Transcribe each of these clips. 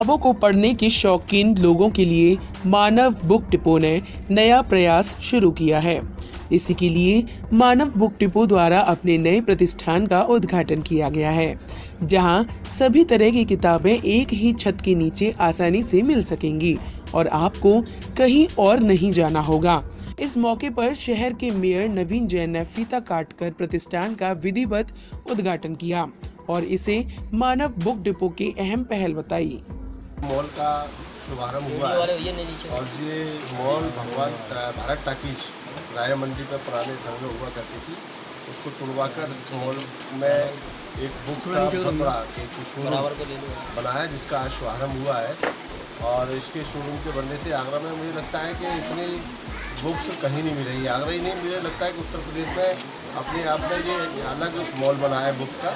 किताबों को पढ़ने के शौकीन लोगों के लिए मानव बुक डिपो ने नया प्रयास शुरू किया है। इसी के लिए मानव बुक डिपो द्वारा अपने नए प्रतिष्ठान का उद्घाटन किया गया है, जहाँ सभी तरह की किताबें एक ही छत के नीचे आसानी से मिल सकेंगी और आपको कहीं और नहीं जाना होगा। इस मौके पर शहर के मेयर नवीन जैन ने फीता काटकर प्रतिष्ठान का विधिवत उद्घाटन किया और इसे मानव बुक डिपो की अहम पहल बताई। मॉल का शुभारंभ हुआ है। और ये मॉल भगवान भारत टाकीज राय मंडी पर पुराने ढंग में हुआ करती थी। उसको तुड़वाकर इस मॉल में एक बुक का बहुत बड़ा एक शोरूम बनाया जिसका आज शुभारंभ हुआ है। और इसके शोरूम के बनने से आगरा में मुझे लगता है कि इतनी बुक्स कहीं नहीं मिल रही आगरा ही नहीं मुझे लगता है कि उत्तर प्रदेश में अपने आप में ये अलग मॉल बनाया है बुक्स का।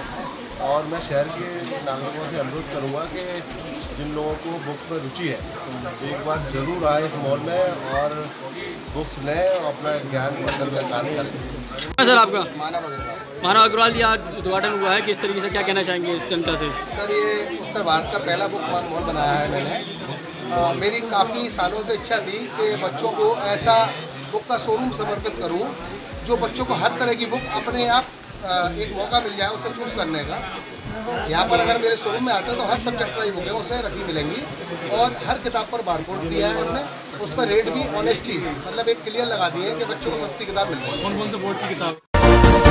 और मैं शहर के नागरिकों से अनुरोध करूँगा कि जिन लोगों को बुक्स में रुचि है एक बार ज़रूर आए इस मॉल में और बुक्स लें और अपना ज्ञान बदल का कार्य करें। सर आपका? मानव अग्रवाल। मानव अग्रवाल जी आज उद्घाटन हुआ है। किस तरीके से क्या कहना चाहेंगे इस जनता से? सर ये उत्तर भारत का पहला बुक मॉल बनाया है मैंने। अ, मेरी काफ़ी सालों से इच्छा थी कि बच्चों को ऐसा बुक का शोरूम समर्पित करूँ जो बच्चों को हर तरह की बुक अपने आप एक मौका मिल जाए उसे चूज़ करने का। यहाँ पर अगर मेरे शोरूम में आते हैं तो हर सब्जेक्ट की बुक है उसे रखी मिलेंगी। और हर किताब पर बारकोड दिया है हमने उस पर रेट भी ऑनेस्टी मतलब एक क्लियर लगा दिए है कि बच्चों को सस्ती किताब मिल जाएगी कौन कौन से बोर्ड की किताब?